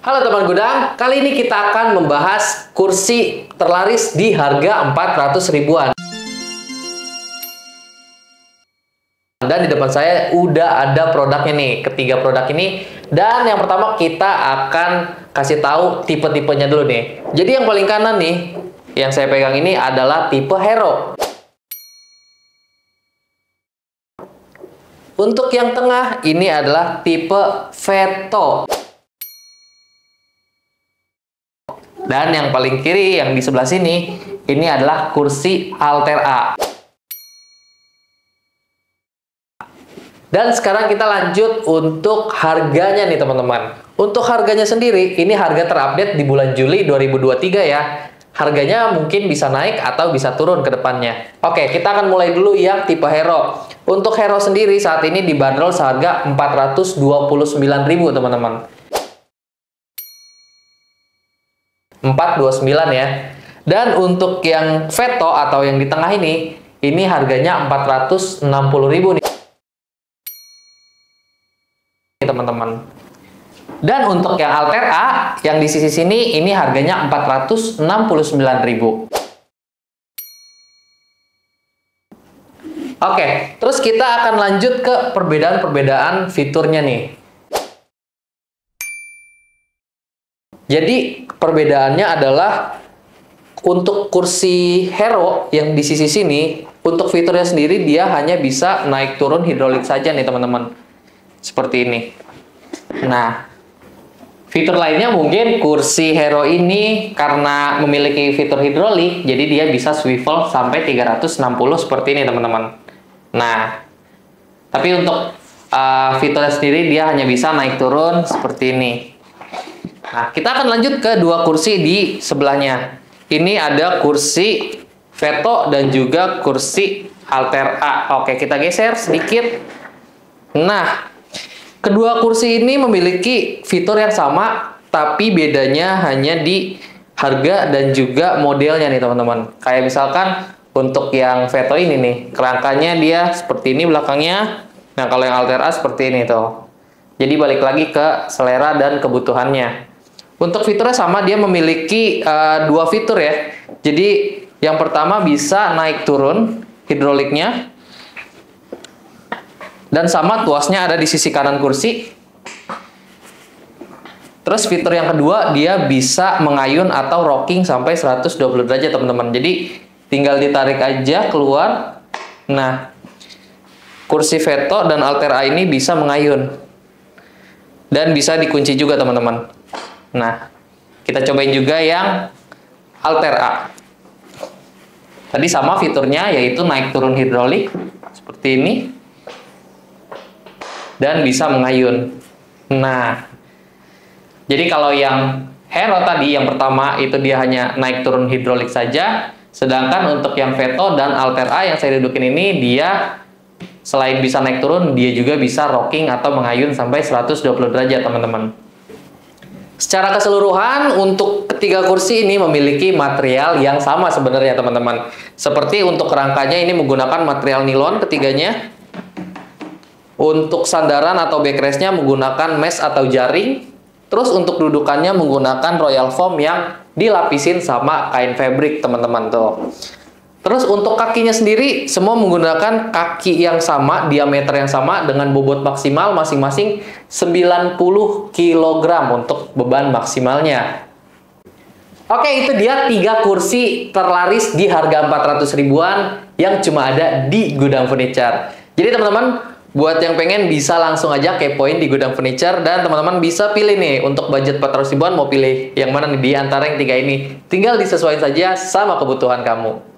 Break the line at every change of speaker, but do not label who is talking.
Halo teman gudang, kali ini kita akan membahas kursi terlaris di harga 400 ribuan. Dan di depan saya udah ada produknya nih, ketiga produk ini. Dan yang pertama kita akan kasih tahu tipe-tipenya dulu nih. Jadi yang paling kanan nih, yang saya pegang ini adalah tipe Hero. Untuk yang tengah, ini adalah tipe Veto. Dan yang paling kiri yang di sebelah sini ini adalah kursi Alter A. Dan sekarang kita lanjut untuk harganya nih teman-teman. Untuk harganya sendiri ini harga terupdate di bulan Juli 2023 ya. Harganya mungkin bisa naik atau bisa turun ke depannya. Oke, kita akan mulai dulu yang tipe Hero. Untuk Hero sendiri saat ini dibanderol seharga 429.000 teman-teman. 429 ya. Dan untuk yang veto atau yang di tengah ini, ini harganya 460.000 nih. teman-teman. Dan untuk yang Alter A, yang di sisi sini, ini harganya 469.000. Oke, terus kita akan lanjut ke perbedaan-perbedaan fiturnya nih. Jadi perbedaannya adalah untuk kursi Hero yang di sisi sini, untuk fiturnya sendiri dia hanya bisa naik turun hidrolik saja nih teman-teman. Seperti ini. Nah, fitur lainnya mungkin kursi Hero ini karena memiliki fitur hidrolik, jadi dia bisa swivel sampai 360 seperti ini teman-teman. Nah, tapi untuk uh, fiturnya sendiri dia hanya bisa naik turun seperti ini. Nah, kita akan lanjut ke dua kursi di sebelahnya. Ini ada kursi veto dan juga kursi alter A. Oke, kita geser sedikit. Nah, kedua kursi ini memiliki fitur yang sama, tapi bedanya hanya di harga dan juga modelnya nih teman-teman. Kayak misalkan untuk yang veto ini nih, kerangkanya dia seperti ini belakangnya. Nah, kalau yang alter A seperti ini tuh. Jadi balik lagi ke selera dan kebutuhannya. Untuk fiturnya sama, dia memiliki uh, dua fitur ya. Jadi yang pertama bisa naik turun hidroliknya. Dan sama tuasnya ada di sisi kanan kursi. Terus fitur yang kedua, dia bisa mengayun atau rocking sampai 120 derajat teman-teman. Jadi tinggal ditarik aja keluar. Nah, kursi Veto dan Alter A ini bisa mengayun. Dan bisa dikunci juga teman-teman. Nah, kita cobain juga yang Alter A. Tadi sama fiturnya yaitu naik turun hidrolik seperti ini. Dan bisa mengayun. Nah, jadi kalau yang Hero tadi yang pertama itu dia hanya naik turun hidrolik saja, sedangkan untuk yang Veto dan Alter A yang saya dudukin ini dia selain bisa naik turun, dia juga bisa rocking atau mengayun sampai 120 derajat, teman-teman. Secara keseluruhan untuk ketiga kursi ini memiliki material yang sama sebenarnya teman-teman. Seperti untuk rangkanya ini menggunakan material nilon ketiganya. Untuk sandaran atau backrestnya menggunakan mesh atau jaring. Terus untuk dudukannya menggunakan royal foam yang dilapisin sama kain fabric teman-teman tuh. Terus untuk kakinya sendiri semua menggunakan kaki yang sama, diameter yang sama dengan bobot maksimal masing-masing 90 kg untuk beban maksimalnya. Oke, itu dia tiga kursi terlaris di harga 400 ribuan yang cuma ada di Gudang Furniture. Jadi teman-teman, buat yang pengen bisa langsung aja kepoin di Gudang Furniture dan teman-teman bisa pilih nih untuk budget 400 ribuan mau pilih yang mana nih di antara yang tiga ini. Tinggal disesuaikan saja sama kebutuhan kamu.